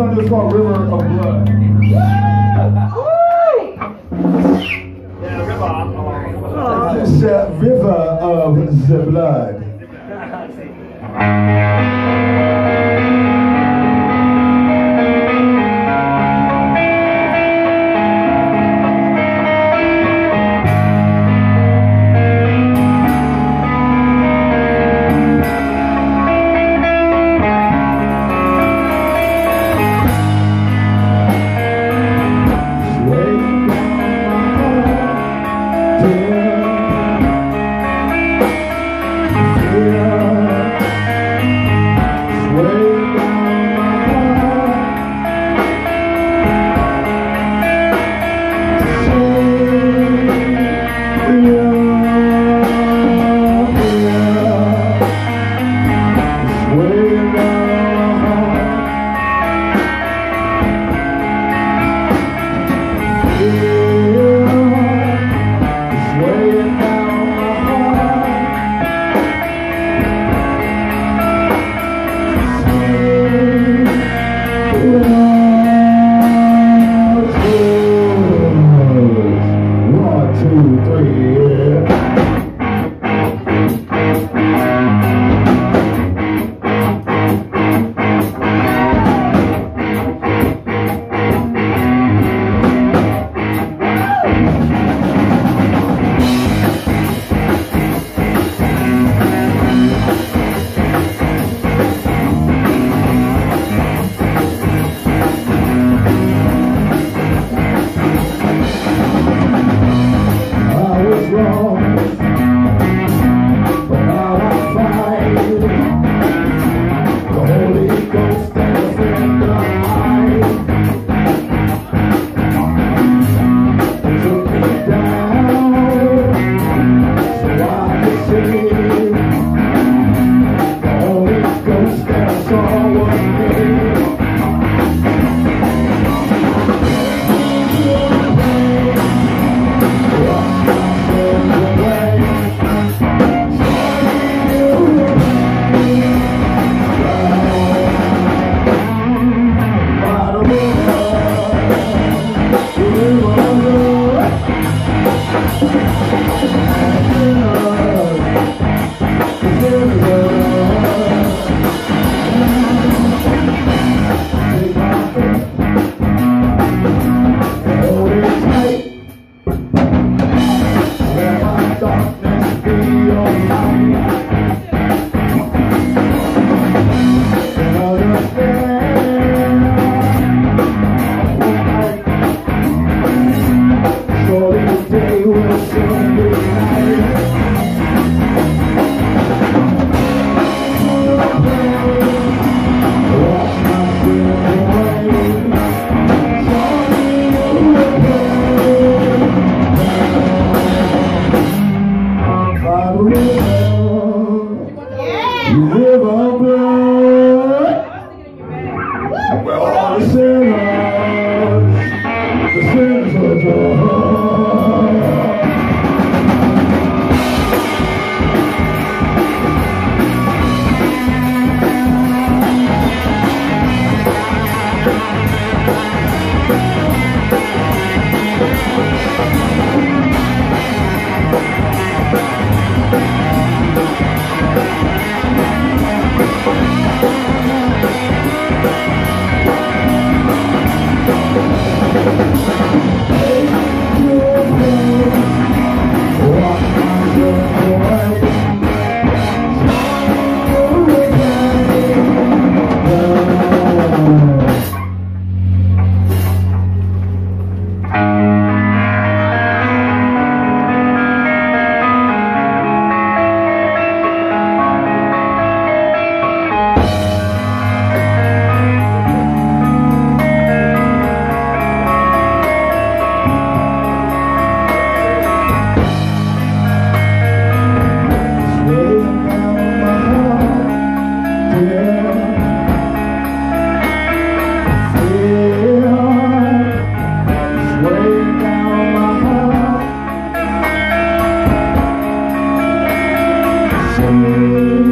on this called River of Blood. It's a river of the blood. Baba. Música